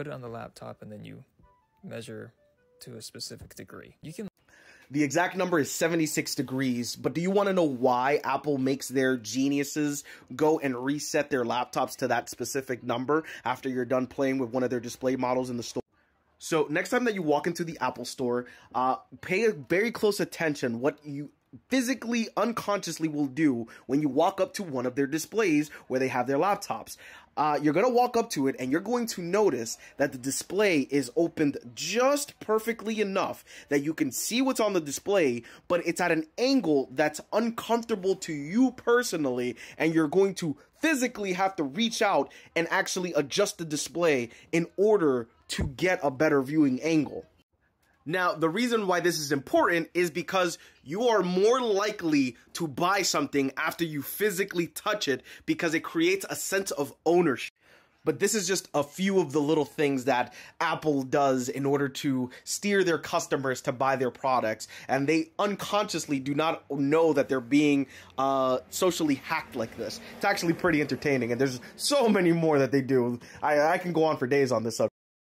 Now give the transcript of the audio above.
put it on the laptop and then you measure to a specific degree. You can the exact number is 76 degrees, but do you want to know why Apple makes their geniuses go and reset their laptops to that specific number after you're done playing with one of their display models in the store? So next time that you walk into the Apple store, uh, pay very close attention what you physically, unconsciously will do when you walk up to one of their displays where they have their laptops. Uh, you're going to walk up to it and you're going to notice that the display is opened just perfectly enough that you can see what's on the display, but it's at an angle that's uncomfortable to you personally, and you're going to physically have to reach out and actually adjust the display in order to get a better viewing angle. Now, the reason why this is important is because you are more likely to buy something after you physically touch it because it creates a sense of ownership. But this is just a few of the little things that Apple does in order to steer their customers to buy their products. And they unconsciously do not know that they're being uh, socially hacked like this. It's actually pretty entertaining. And there's so many more that they do. I, I can go on for days on this subject.